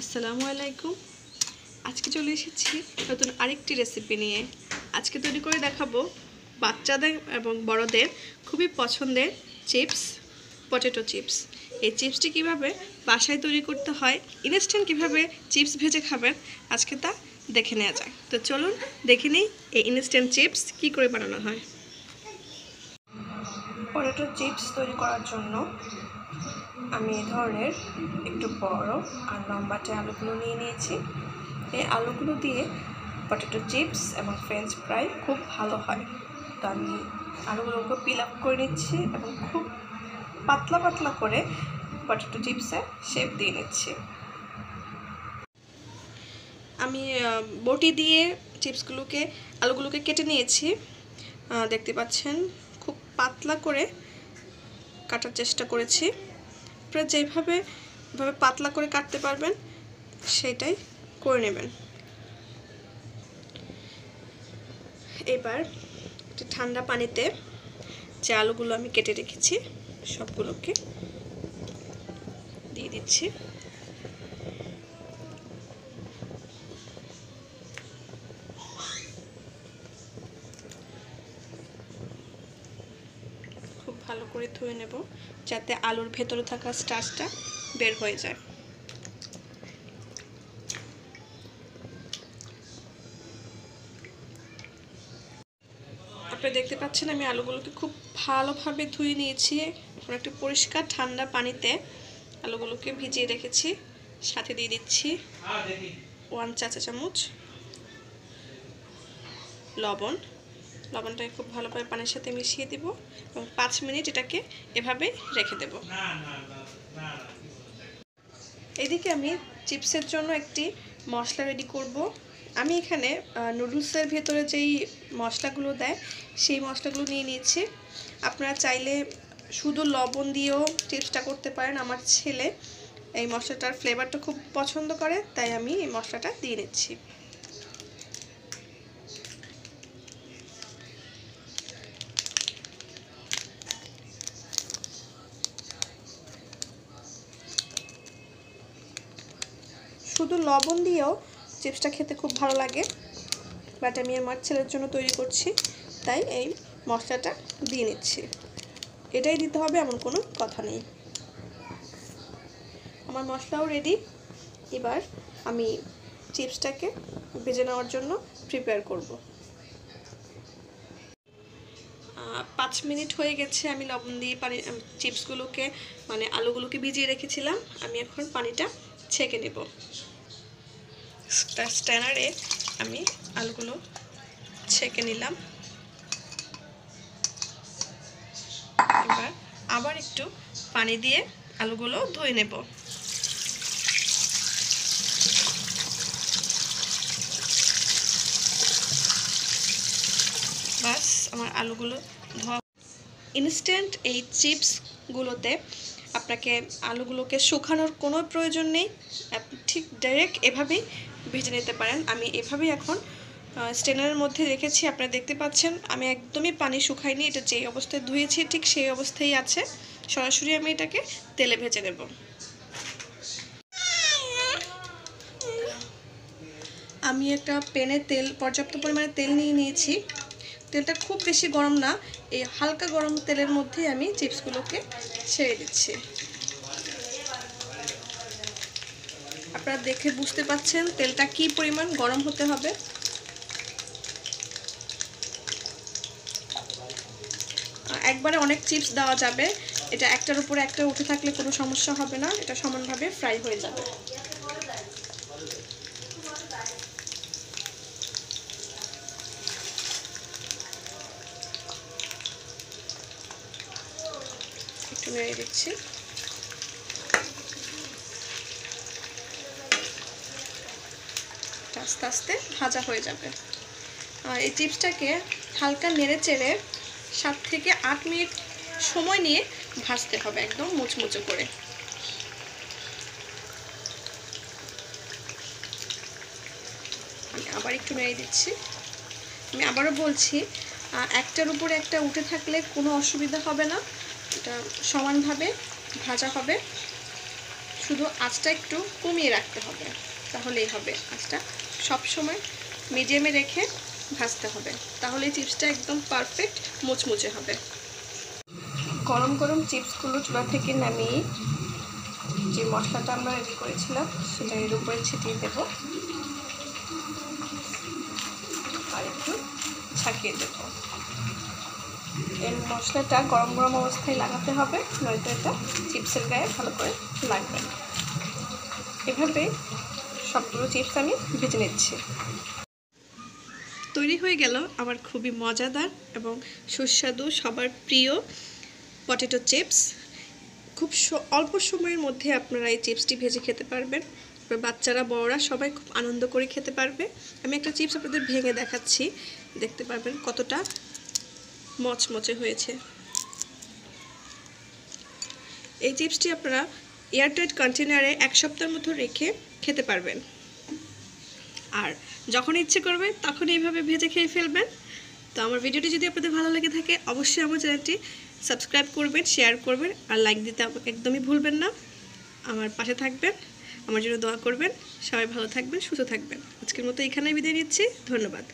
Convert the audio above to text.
আসসালামু আলাইকুম। আজকে চলে এসেছি নতুন আরেকটি রেসিপি নিয়ে। আজকে তৈরি করে দেখাবো বাচ্চাদের এবং বড়দের খুবই পছন্দের চিপস পটেটো চিপস এই চিপসটি কীভাবে বাসায় তৈরি করতে হয় ইনস্ট্যান্ট কীভাবে চিপস ভেজে খাবেন, আজকে তা দেখে নেওয়া যায় তো চলুন দেখে নিই এই ইনস্ট্যান্ট চিপস কি করে বানানো হয়। পটেটো চিপস তৈরি করার জন্য আমি এই ধরনের একটু বড় আর লম্বাটে আলুগুলো নিয়ে নিয়েছি। এই আলুগুলো দিয়ে পটেটো চিপস এবং ফ্রেঞ্চ ফ্রাই খুব ভালো হয়। তো আমি আলুগুলোকে পিল আপ করে নিচ্ছি এবং খুব পাতলা পাতলা করে পটেটো চিপসে শেপ দিয়ে নিচ্ছি। আমি বটি দিয়ে চিপসগুলোকে আলুগুলোকে কেটে নিয়েছি। দেখতে পাচ্ছেন, খুব পাতলা করে কাটার চেষ্টা করেছি। আপনারা যেভাবে ভাবে পাতলা করে কাটতে পারবেন, সেটাই করে নেবেন। এবার একটু ঠান্ডা পানিতে যে আলুগুলো আমি কেটে রেখেছি, সবগুলোকে দিয়ে দিচ্ছি। ভালো করে ধুয়ে নেব যাতে আলুর ভেতরে থাকা স্টার্চটা বের হয়ে যায়। আপনি দেখতে পাচ্ছেন আমি আলুগুলোকে খুব ভালোভাবে ধুয়ে নিয়েছি। এখন একটু পরিষ্কার ঠান্ডা পানিতে আলুগুলোকে ভিজিয়ে রেখেছি। সাথে দিয়ে দিচ্ছি ওয়ান চা চামচ লবণ। লবণটাকে খুব ভালোভাবে পানির সাথে মিশিয়ে দিব এবং পাঁচ মিনিট এটাকে এভাবে রেখে দেব। এদিকে আমি চিপসের জন্য একটি মশলা রেডি করব। আমি এখানে নুডলসের ভেতরে যেই মশলাগুলো দেয়, সেই মশলাগুলো নিয়ে নিয়েছি। আপনারা চাইলে শুধু লবণ দিয়েও চিপসটা করতে পারেন। আমার ছেলে এই মশলাটার ফ্লেভারটা খুব পছন্দ করে, তাই আমি এই মশলাটা দিয়ে নিচ্ছি। শুধু লবণ দিয়েও চিপসটা খেতে খুব ভালো লাগে। বাট আমি আমার ছেলের জন্য তৈরি করছি, তাই এই মশলাটা দিয়ে নিচ্ছি। এটাই দিতে হবে, এমন কোনো কথা নেই। আমার মশলাও রেডি এবার আমি চিপসটাকে ভেজে নেওয়ার জন্য প্রিপেয়ার করব। পাঁচ মিনিট হয়ে গেছে, আমি লবণ দিয়ে পানি চিপসগুলোকে মানে আলুগুলোকে ভিজিয়ে রেখেছিলাম। আমি এখন পানিটা ছেঁকে নেব। স্ট্যানারে আমি আলুগুলো ছেঁকে নিলাম। এবার আবার একটু পানি দিয়ে আলুগুলো ধুয়ে নেব। আমার আলুগুলো ধোয়া ইনস্ট্যান্ট এই চিপসগুলোতে আপনাকে আলুগুলোকে শুকানোর কোনো প্রয়োজন নেই। আপনি ঠিক ডাইরেক্ট এভাবেই ভেজে নিতে পারেন। আমি এভাবেই এখন স্টেনারের মধ্যে রেখেছি। আপনারা দেখতে পাচ্ছেন, আমি একদমই পানি শুকাইনি এটা যেই অবস্থায় ধুয়েছি, ঠিক সেই অবস্থায় আছে। সরাসরি আমি এটাকে তেলে ভেজে নেব। আমি একটা প্যানে তেল, পর্যাপ্ত পরিমাণে তেল নিয়ে নিয়েছি। তেলটা খুব বেশি গরম না, এই হালকা গরম তেলের মধ্যে আমি চিপসগুলোকে ছেড়ে দিচ্ছি। আপনারা দেখে বুঝতে পাচ্ছেন তেলটা কি পরিমাণ গরম হতে হবে। একবারে অনেক চিপস দেওয়া যাবে। এটা একটার উপরে একটা উঠে থাকলে কোনো সমস্যা হবে না। এটা সমানভাবে ফ্রাই হয়ে যাবে। নেড়ে দিচ্ছি। আস্তে আস্তে ভাজা হয়ে যাবে। আর এই চিপসটাকে হালকা নেড়ে চেড়ে সাত থেকে আট মিনিট সময় নিয়ে ভাজতে হবে একদম মুচমুচো করে। আমি আবার একটু নেড়ে দিচ্ছি। আমি আবারও বলছি একটার উপরে একটা উঠে থাকলে কোনো অসুবিধা হবে না। এটা সমানভাবে ভাজা হবে। শুধু আঁচটা একটু কমিয়ে রাখতে হবে, তাহলেই হবে। আঁচটা সবসময় মিডিয়ামে রেখে ভাজতে হবে তাহলে চিপসটা একদম পারফেক্ট মুচমুচে হবে। গরম গরম চিপসগুলো চুলা থেকে নামিয়ে যে মশলাটা আমরা রেডি করেছিলাম, সেটা এর উপরে ছিটিয়ে দেব। আর একটু ছাকিয়ে দেব। এর মশলাটা গরম গরম অবস্থায় লাগাতে হবে। নয়তো এটা চিপসের গায়ে ভালো করে লাগবে এভাবে সবগুলো চিপস আমি ভেজে নিচ্ছি। তৈরি হয়ে গেল আমার খুবই মজাদার এবং সুস্বাদু, সবার প্রিয় পটেটো চিপস। খুব অল্প সময়ের মধ্যে আপনারা এই চিপসটি ভেজে খেতে পারবেন। বাচ্চারা, বড়রা সবাই খুব আনন্দ করে খেতে পারবে। আমি একটা চিপস আপনাদের ভেঙে দেখাচ্ছি। দেখতে পারবেন কতটা মচমচে হয়েছে। এই চিপসটি আপনারা এয়ারটাইট কন্টেনারে এক সপ্তাহের মতো রেখে খেতে পারবেন। আর যখন ইচ্ছে করবে তখন এইভাবে ভেজে খেয়ে ফেলবেন। তো আমার ভিডিওটি যদি আপনাদের ভালো লেগে থাকে, অবশ্যই আমার চ্যানেলটি সাবস্ক্রাইব করবেন, শেয়ার করবেন আর লাইক দিতে একদমই ভুলবেন না। আমার পাশে থাকবেন, আমার জন্য দোয়া করবেন। সবাই ভালো থাকবেন, সুস্থ থাকবেন। আজকের মতো এখানেই বিদায় নিচ্ছি। ধন্যবাদ।